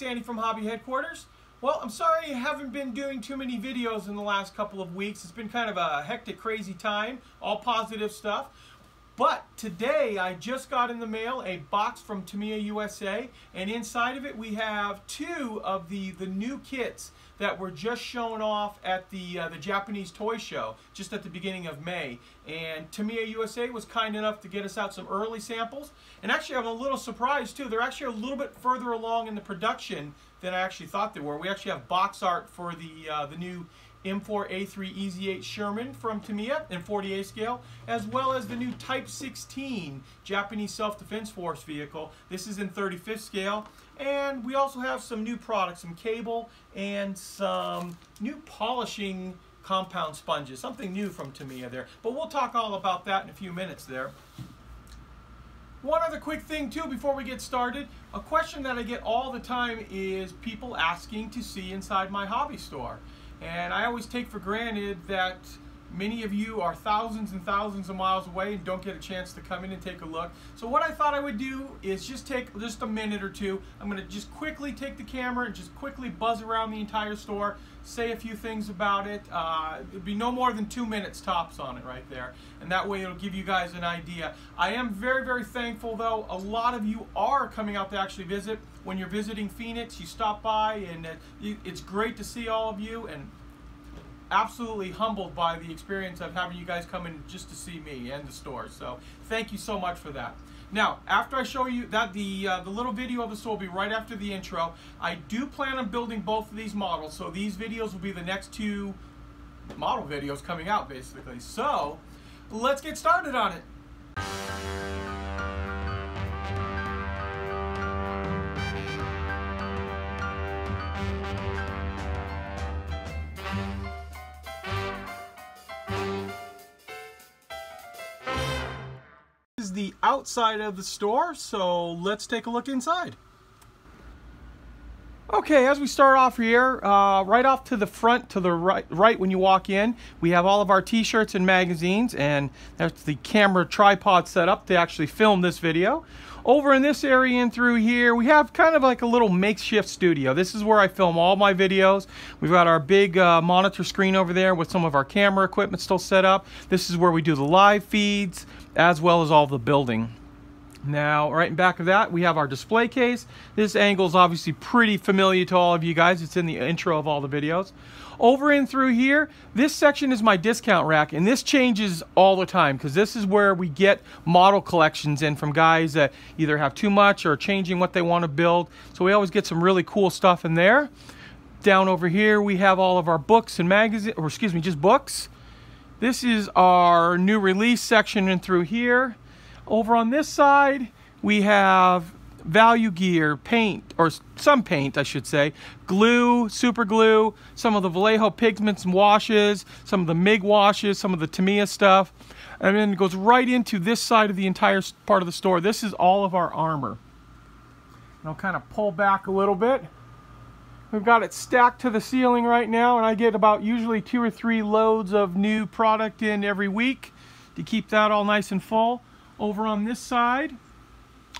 it's from Hobby Headquarters. Well, I'm sorry I haven't been doing too many videos in the last couple of weeks. It's been kind of a hectic, crazy time, all positive stuff. But today I just got in the mail a box from Tamiya USA and inside of it we have two of the, the new kits that were just shown off at the, uh, the Japanese toy show just at the beginning of May. And Tamiya USA was kind enough to get us out some early samples. And actually I'm a little surprised too. They're actually a little bit further along in the production than I actually thought they were. We actually have box art for the, uh, the new M4A3 EZ8 Sherman from Tamiya in 40A scale, as well as the new Type 16 Japanese Self-Defense Force vehicle. This is in 35th scale. And we also have some new products, some cable and some new polishing compound sponges, something new from Tamiya there. But we'll talk all about that in a few minutes there. One other quick thing too before we get started. A question that I get all the time is people asking to see inside my hobby store. And I always take for granted that many of you are thousands and thousands of miles away and don't get a chance to come in and take a look. So what I thought I would do is just take just a minute or two. I'm going to just quickly take the camera and just quickly buzz around the entire store, say a few things about it. Uh, it'll be no more than two minutes tops on it right there. And that way it'll give you guys an idea. I am very, very thankful though. A lot of you are coming out to actually visit. When you're visiting Phoenix, you stop by and it's great to see all of you. and absolutely humbled by the experience of having you guys come in just to see me and the store. So thank you so much for that. Now, after I show you that, the, uh, the little video of the store will be right after the intro. I do plan on building both of these models, so these videos will be the next two model videos coming out, basically. So, let's get started on it. Outside of the store, so let's take a look inside. Okay, as we start off here, uh, right off to the front, to the right, right when you walk in, we have all of our t-shirts and magazines, and that's the camera tripod set up to actually film this video. Over in this area and through here, we have kind of like a little makeshift studio. This is where I film all my videos. We've got our big uh, monitor screen over there with some of our camera equipment still set up. This is where we do the live feeds, as well as all the building. Now, right in back of that, we have our display case. This angle is obviously pretty familiar to all of you guys. It's in the intro of all the videos. Over in through here, this section is my discount rack, and this changes all the time because this is where we get model collections in from guys that either have too much or changing what they want to build. So we always get some really cool stuff in there. Down over here, we have all of our books and magazines, or excuse me, just books. This is our new release section and through here. Over on this side, we have value gear, paint, or some paint, I should say, glue, super glue, some of the Vallejo pigments and washes, some of the MIG washes, some of the Tamiya stuff, and then it goes right into this side of the entire part of the store. This is all of our armor. And I'll kind of pull back a little bit. We've got it stacked to the ceiling right now, and I get about usually two or three loads of new product in every week to keep that all nice and full. Over on this side,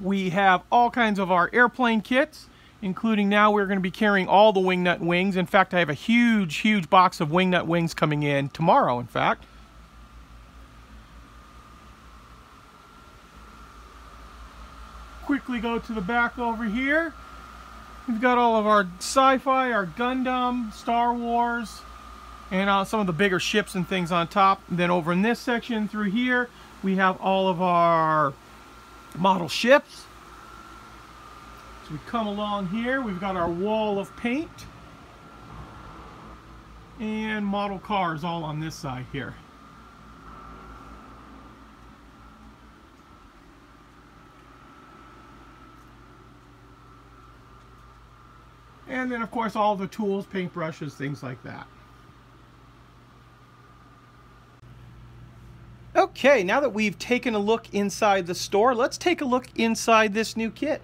we have all kinds of our airplane kits, including now we're going to be carrying all the wingnut wings. In fact, I have a huge, huge box of wingnut wings coming in tomorrow, in fact. Quickly go to the back over here. We've got all of our sci-fi, our Gundam, Star Wars, and uh, some of the bigger ships and things on top. And then over in this section through here, we have all of our model ships. So we come along here, we've got our wall of paint and model cars all on this side here. And then of course all the tools, paintbrushes, things like that. Okay, now that we've taken a look inside the store, let's take a look inside this new kit.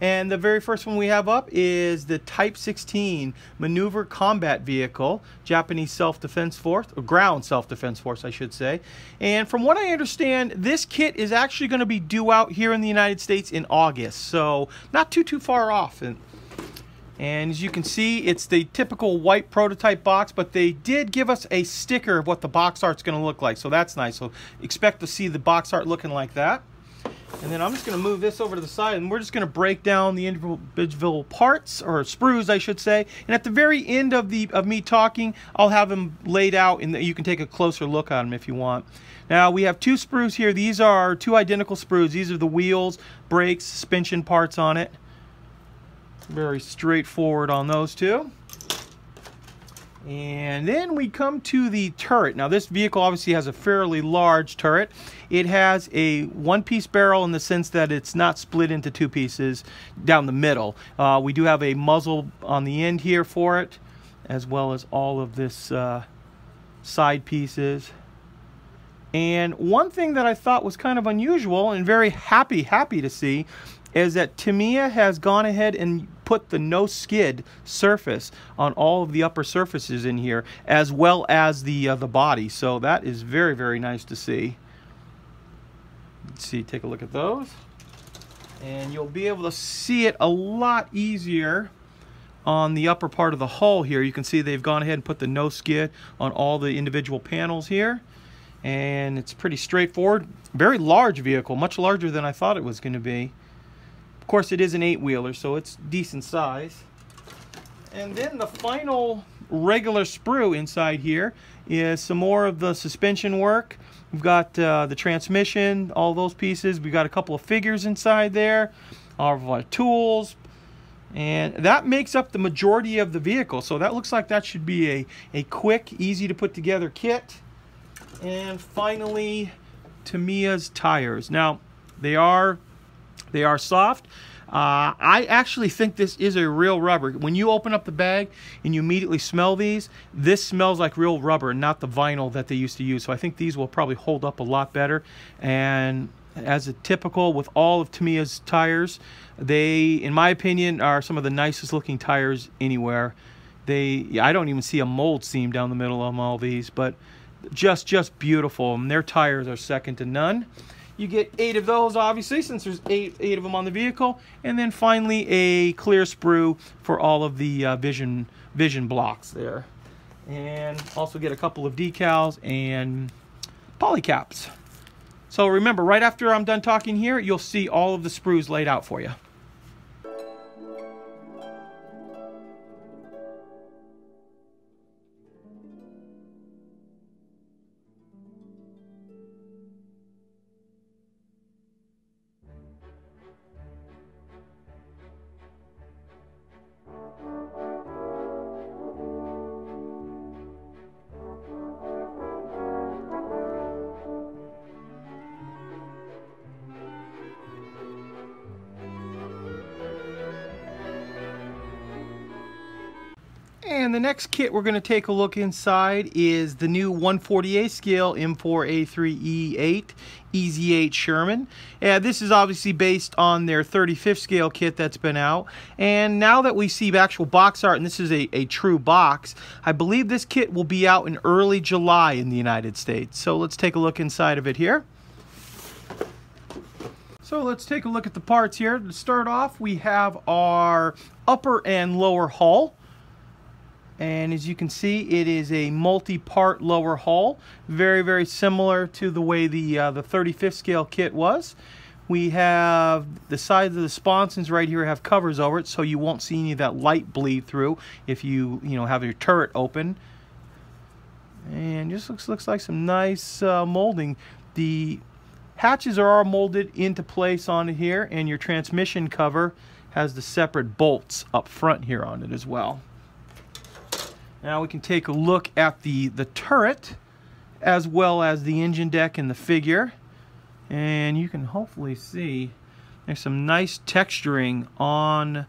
And the very first one we have up is the Type 16 Maneuver Combat Vehicle, Japanese Self-Defense Force, or Ground Self-Defense Force, I should say. And from what I understand, this kit is actually going to be due out here in the United States in August, so not too, too far off. And And as you can see, it's the typical white prototype box, but they did give us a sticker of what the box art's going to look like. So that's nice. So expect to see the box art looking like that. And then I'm just going to move this over to the side and we're just going to break down the individual parts or sprues I should say. And at the very end of the of me talking, I'll have them laid out and you can take a closer look at them if you want. Now we have two sprues here. These are two identical sprues. These are the wheels, brakes, suspension parts on it. Very straightforward on those two. And then we come to the turret. Now this vehicle obviously has a fairly large turret. It has a one-piece barrel in the sense that it's not split into two pieces down the middle. Uh, we do have a muzzle on the end here for it, as well as all of this uh, side pieces. And one thing that I thought was kind of unusual and very happy, happy to see is that Tamiya has gone ahead and put the no skid surface on all of the upper surfaces in here as well as the uh, the body. So that is very very nice to see. Let's see take a look at those. And you'll be able to see it a lot easier on the upper part of the hull here. You can see they've gone ahead and put the no skid on all the individual panels here. And it's pretty straightforward. Very large vehicle much larger than I thought it was going to be course, it is an eight-wheeler, so it's decent size. And then the final regular sprue inside here is some more of the suspension work. We've got uh, the transmission, all those pieces. We've got a couple of figures inside there, all of our tools, and that makes up the majority of the vehicle. So that looks like that should be a, a quick, easy to put together kit. And finally, Tamiya's tires. Now, they are they are soft. Uh, I actually think this is a real rubber. When you open up the bag and you immediately smell these, this smells like real rubber, not the vinyl that they used to use. So I think these will probably hold up a lot better. And as a typical with all of Tamiya's tires, they, in my opinion, are some of the nicest looking tires anywhere. They, I don't even see a mold seam down the middle of all these, but just, just beautiful. And their tires are second to none. You get eight of those, obviously, since there's eight, eight of them on the vehicle. And then finally, a clear sprue for all of the uh, vision, vision blocks there. And also get a couple of decals and polycaps. So remember, right after I'm done talking here, you'll see all of the sprues laid out for you. The next kit we're going to take a look inside is the new 148 scale M4A3E8 EZ8 Sherman. And this is obviously based on their 35th scale kit that's been out. And now that we see actual box art, and this is a, a true box, I believe this kit will be out in early July in the United States. So let's take a look inside of it here. So let's take a look at the parts here. To start off, we have our upper and lower hull and as you can see it is a multi-part lower hull very very similar to the way the uh, the 35th scale kit was. We have the sides of the sponsons right here have covers over it so you won't see any of that light bleed through if you you know have your turret open. And just looks looks like some nice uh, molding. The hatches are all molded into place on here and your transmission cover has the separate bolts up front here on it as well now we can take a look at the, the turret as well as the engine deck and the figure. And you can hopefully see there's some nice texturing on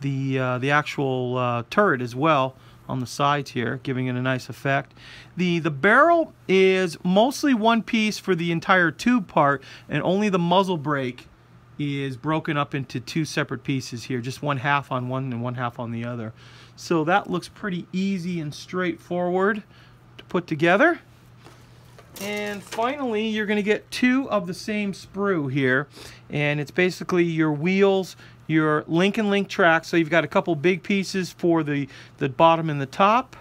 the, uh, the actual uh, turret as well on the sides here, giving it a nice effect. The, the barrel is mostly one piece for the entire tube part, and only the muzzle brake is broken up into two separate pieces here, just one half on one and one half on the other. So that looks pretty easy and straightforward to put together. And finally, you're going to get two of the same sprue here. And it's basically your wheels, your link and link track. So you've got a couple big pieces for the, the bottom and the top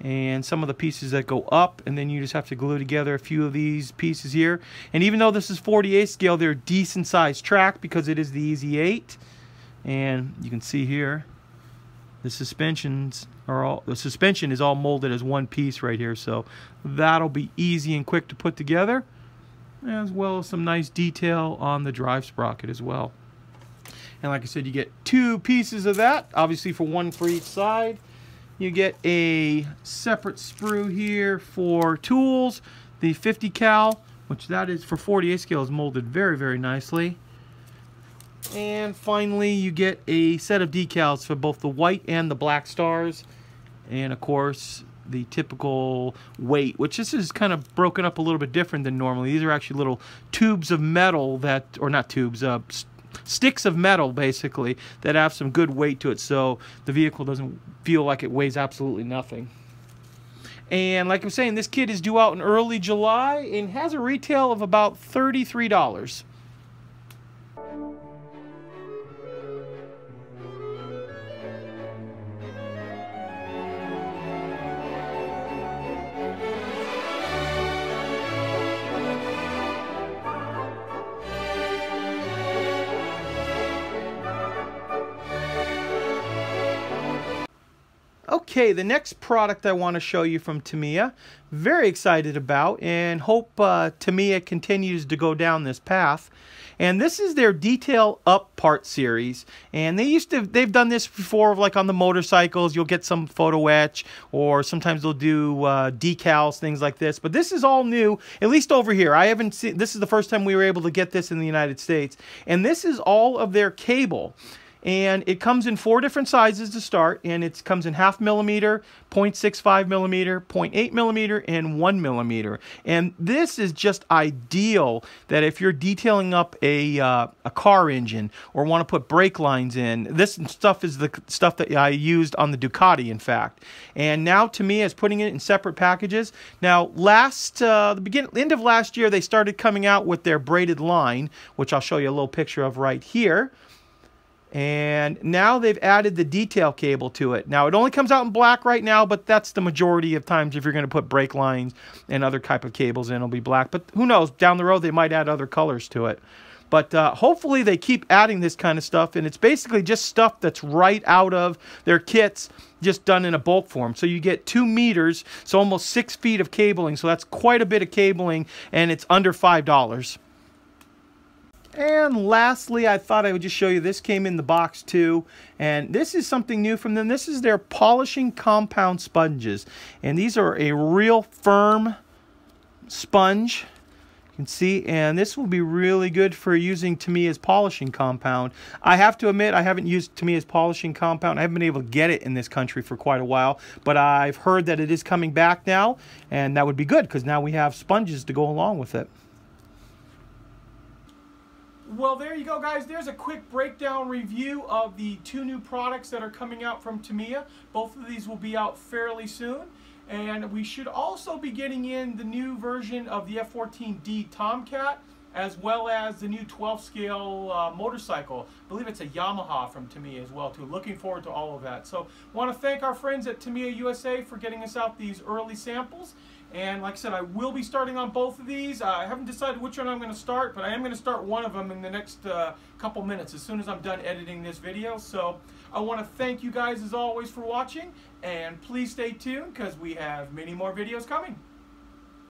and some of the pieces that go up and then you just have to glue together a few of these pieces here. And even though this is 48 scale they're decent sized track because it is the easy 8 and you can see here the suspensions are all the suspension is all molded as one piece right here. So that'll be easy and quick to put together as well as some nice detail on the drive sprocket as well. And like I said you get two pieces of that obviously for one for each side you get a separate sprue here for tools the 50 cal which that is for 48 scale is molded very very nicely and finally, you get a set of decals for both the white and the black stars. And of course, the typical weight, which this is kind of broken up a little bit different than normally. These are actually little tubes of metal that, or not tubes, uh, sticks of metal basically that have some good weight to it so the vehicle doesn't feel like it weighs absolutely nothing. And like I'm saying, this kit is due out in early July and has a retail of about $33. Okay, the next product I want to show you from Tamiya, very excited about and hope uh, Tamiya continues to go down this path. And this is their Detail Up part series. And they used to, they've done this before, like on the motorcycles, you'll get some photo etch, or sometimes they'll do uh, decals, things like this. But this is all new, at least over here. I haven't seen, this is the first time we were able to get this in the United States. And this is all of their cable and it comes in four different sizes to start and it comes in half millimeter 0.65 millimeter 0.8 millimeter and 1 millimeter. And this is just ideal that if you're detailing up a, uh, a car engine or want to put brake lines in this stuff is the stuff that I used on the Ducati in fact. And now Tamiya is putting it in separate packages now last uh, the beginning end of last year they started coming out with their braided line which I'll show you a little picture of right here and now they've added the detail cable to it. Now it only comes out in black right now, but that's the majority of times if you're going to put brake lines and other type of cables in, it'll be black. But who knows? Down the road they might add other colors to it. But uh, hopefully they keep adding this kind of stuff, and it's basically just stuff that's right out of their kits, just done in a bulk form. So you get two meters, so almost six feet of cabling. So that's quite a bit of cabling, and it's under five dollars. And lastly, I thought I would just show you, this came in the box too. And this is something new from them. This is their polishing compound sponges. And these are a real firm sponge. You can see, and this will be really good for using Tamiya's polishing compound. I have to admit, I haven't used Tamiya's polishing compound. I haven't been able to get it in this country for quite a while, but I've heard that it is coming back now, and that would be good because now we have sponges to go along with it. Well, there you go, guys. There's a quick breakdown review of the two new products that are coming out from Tamiya. Both of these will be out fairly soon. And we should also be getting in the new version of the F-14D Tomcat as well as the new 12 scale uh, motorcycle. I believe it's a Yamaha from Tamiya as well too. Looking forward to all of that. So want to thank our friends at Tamiya USA for getting us out these early samples. And like I said, I will be starting on both of these. Uh, I haven't decided which one I'm going to start, but I am going to start one of them in the next uh, couple minutes as soon as I'm done editing this video. So I want to thank you guys as always for watching, and please stay tuned because we have many more videos coming.